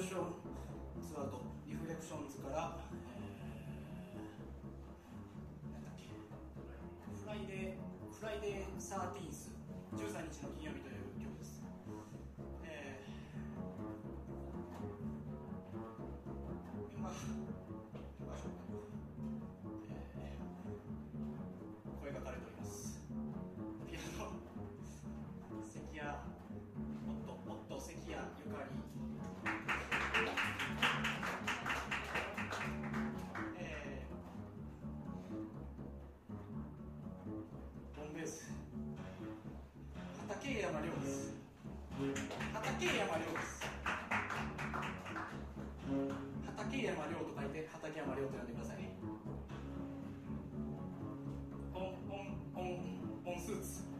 クションツアーとリフレクションズから、えー、なんだっけ Friday Friday Thirteenth 13日の金曜日と畠山亮です。畠山亮です。畠山亮と書いて畠山亮と呼んでくださいオンオンオンオンスーツ。